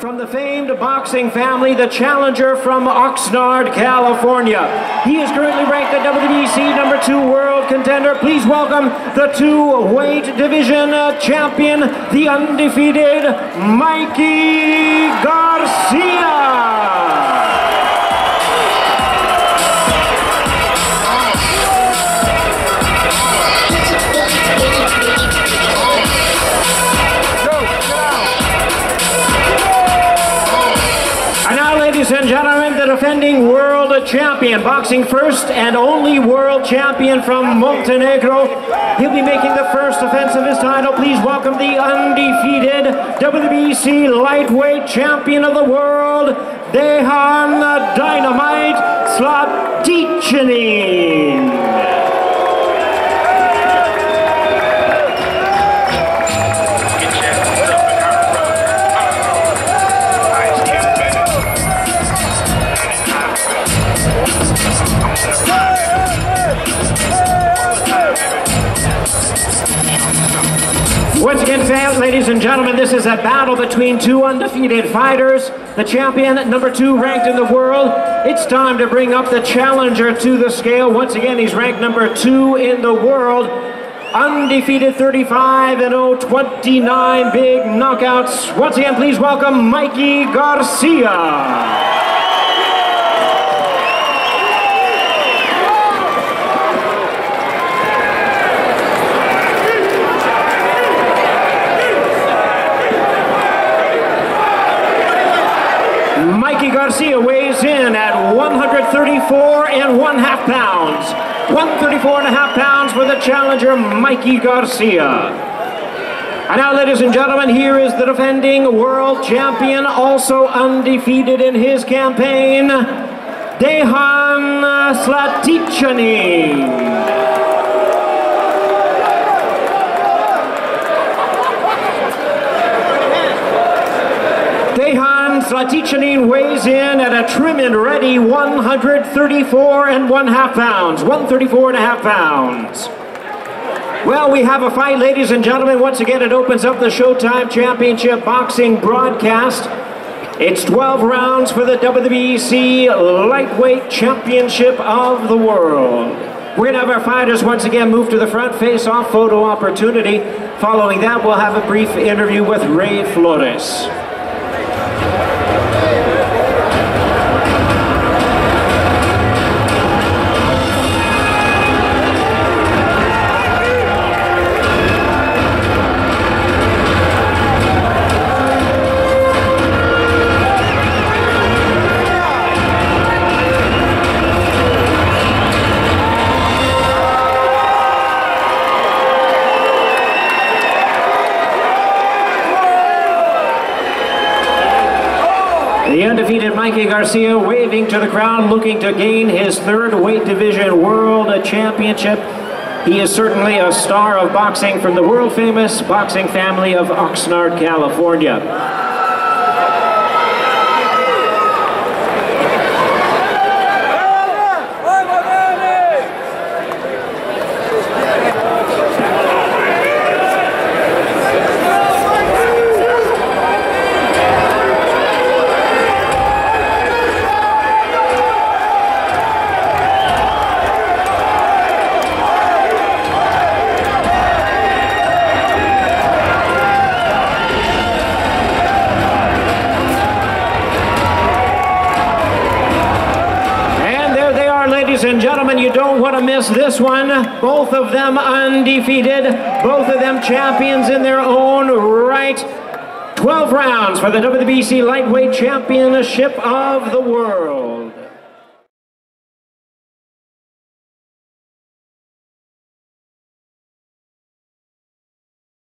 from the famed boxing family, the challenger from Oxnard, California. He is currently ranked the WBC number two world contender. Please welcome the two weight division uh, champion, the undefeated Mikey Garcia. Defending world champion, boxing first and only world champion from Montenegro. He'll be making the first defense of his title. Please welcome the undefeated WBC lightweight champion of the world, Dejan Dynamite Zlaticanin. Once again, ladies and gentlemen, this is a battle between two undefeated fighters. The champion, number two ranked in the world. It's time to bring up the challenger to the scale. Once again, he's ranked number two in the world. Undefeated 35 and 0, 29 big knockouts. Once again, please welcome Mikey Garcia. Garcia weighs in at 134 and one half pounds. 134 and a half pounds for the challenger, Mikey Garcia. And now, ladies and gentlemen, here is the defending world champion, also undefeated in his campaign, Dejan Zlaticanin. Zlaticanin weighs in at a trim and ready 134 and one half pounds. 134 and a half pounds. Well, we have a fight, ladies and gentlemen. Once again, it opens up the Showtime Championship Boxing broadcast. It's 12 rounds for the WBC Lightweight Championship of the World. We're going to have our fighters once again move to the front, face-off photo opportunity. Following that, we'll have a brief interview with Ray Flores. The undefeated Mikey Garcia waving to the crowd, looking to gain his third weight division world championship. He is certainly a star of boxing from the world famous boxing family of Oxnard, California. Ladies and gentlemen, you don't want to miss this one. Both of them undefeated, both of them champions in their own right. 12 rounds for the WBC Lightweight Championship of the World.